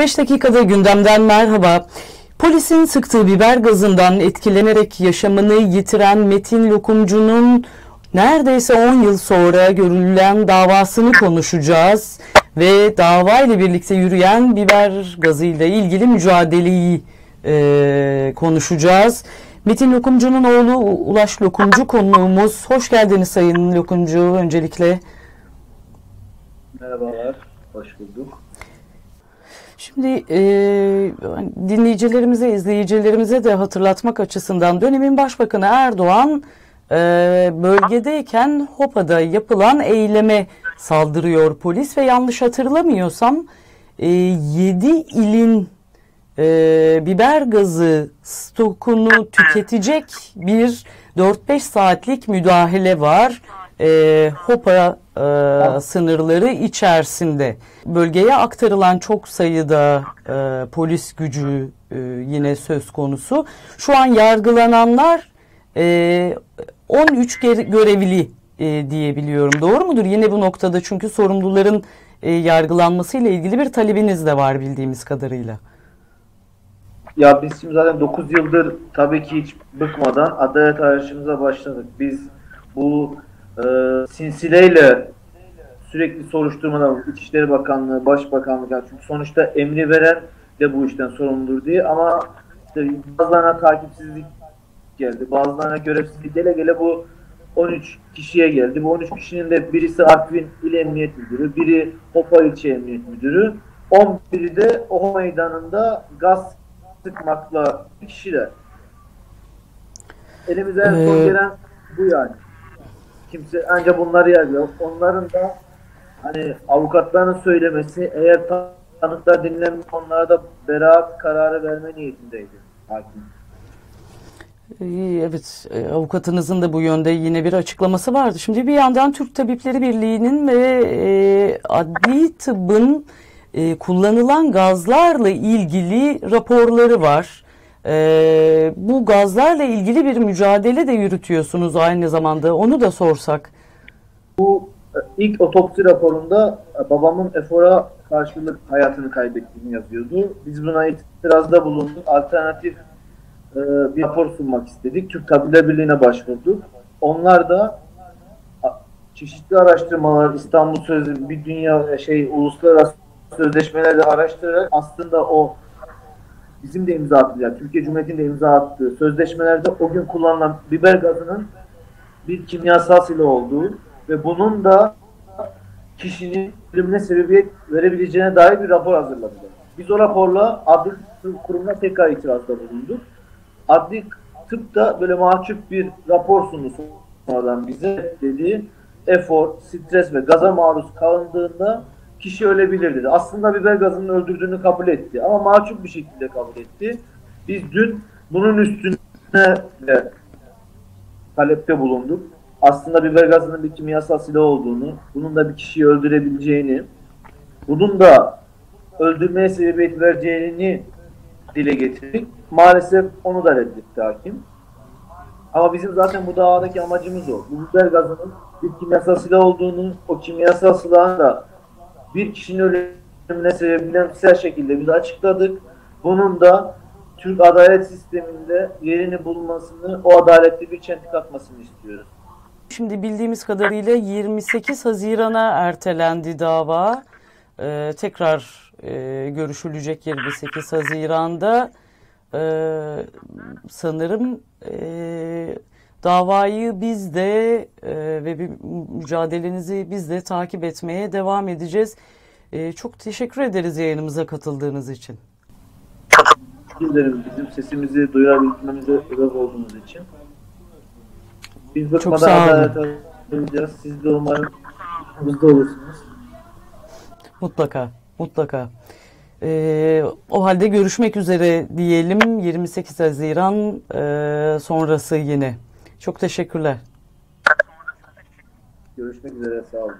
45 dakikada gündemden merhaba. Polisin sıktığı biber gazından etkilenerek yaşamını yitiren Metin Lokumcu'nun neredeyse 10 yıl sonra görülen davasını konuşacağız ve dava ile birlikte yürüyen biber gazıyla ilgili mücadeleyi e, konuşacağız. Metin Lokumcu'nun oğlu Ulaş Lokumcu konuğumuz. Hoş geldiniz Sayın Lokumcu öncelikle. Merhabalar, hoş bulduk. Şimdi e, dinleyicilerimize, izleyicilerimize de hatırlatmak açısından dönemin Başbakanı Erdoğan e, bölgedeyken Hopa'da yapılan eyleme saldırıyor polis ve yanlış hatırlamıyorsam e, 7 ilin e, biber gazı stokunu tüketecek bir 4-5 saatlik müdahale var. E, Hopa e, sınırları içerisinde. Bölgeye aktarılan çok sayıda e, polis gücü e, yine söz konusu. Şu an yargılananlar e, 13 görevli e, diyebiliyorum. Doğru mudur? Yine bu noktada çünkü sorumluların e, yargılanmasıyla ilgili bir talebiniz de var bildiğimiz kadarıyla. Ya biz şimdi zaten 9 yıldır tabii ki hiç bıkmadan adalet arayışımıza başladık. Biz bu e, sinsileyle sürekli soruşturmalar, İçişleri Bakanlığı, Başbakanlık yani çünkü sonuçta emri veren de bu işten sorumludur diye ama işte bazılarına takipsizlik geldi, bazılarına görevsizlik gele gele bu 13 kişiye geldi. Bu 13 kişinin de birisi Artvin İl Emniyet Müdürü, biri Hopa İlçe Emniyet Müdürü, 11'i de o meydanında gaz sıkmakla kişiler. Elimize en son gelen bu yani. Kimse ancak bunları yazıyor. Onların da hani avukatların söylemesi eğer tanıklar dinlenmiş onlara da beraat kararı verme niyetindeydi hakim. Evet, avukatınızın da bu yönde yine bir açıklaması vardı. Şimdi bir yandan Türk Tabipleri Birliği'nin ve e, adli tıbbın e, kullanılan gazlarla ilgili raporları var. E, bu gazlarla ilgili bir mücadele de yürütüyorsunuz aynı zamanda. Onu da sorsak. Bu ilk otopsi raporunda babamın efora karşılık hayatını kaybettiğini yazıyordu. Biz buna itirazda bulunduk. Alternatif e, bir rapor sunmak istedik. Türk Tabipler Birliği'ne başvurduk. Onlar da çeşitli araştırmalar, İstanbul Sözleşmesi, bir dünya şey uluslararası sözleşmeleri araştırarak aslında o bizim de imza attığı, yani Türkiye Cumhuriyeti'nin de imza attığı sözleşmelerde o gün kullanılan biber gazının bir kimyasal silah olduğu ve bunun da kişinin ölümüne sebebiyet verebileceğine dair bir rapor hazırladılar. Biz o raporla adli tıp kurumuna tekrar itirazda bulunduk. Adli tıp da böyle mahcup bir rapor sundu sonradan bize dedi. Efor, stres ve gaza maruz kalındığında kişi ölebilir dedi. Aslında biber gazının öldürdüğünü kabul etti ama mahcup bir şekilde kabul etti. Biz dün bunun üstüne de talepte bulunduk. Aslında biber gazının bir kimyasal silah olduğunu, bunun da bir kişiyi öldürebileceğini, bunun da öldürmeye sebebiyet vereceğini dile getirdik. Maalesef onu da reddetti hakim. Ama bizim zaten bu davadaki amacımız o. Bu biber gazının bir kimyasal silah olduğunu, o kimyasal silahın da bir kişinin ölümüne sebep şekilde biz açıkladık. Bunun da Türk adalet sisteminde yerini bulmasını, o adaletli bir çentik atmasını istiyoruz. Şimdi bildiğimiz kadarıyla 28 Haziran'a ertelendi dava. Ee, tekrar e, görüşülecek 28 Haziran'da. Ee, sanırım e, davayı biz de e, ve bir mücadelenizi biz de takip etmeye devam edeceğiz. E, çok teşekkür ederiz yayınımıza katıldığınız için. Teşekkür bizim sesimizi duyurabilmemize sebep olduğunuz için. Biz bıkmadan adalet arayacağız. Siz de umarım hızlı olursunuz. Mutlaka, mutlaka. Ee, o halde görüşmek üzere diyelim 28 Haziran e, sonrası yine. Çok teşekkürler. Görüşmek üzere sağ olun.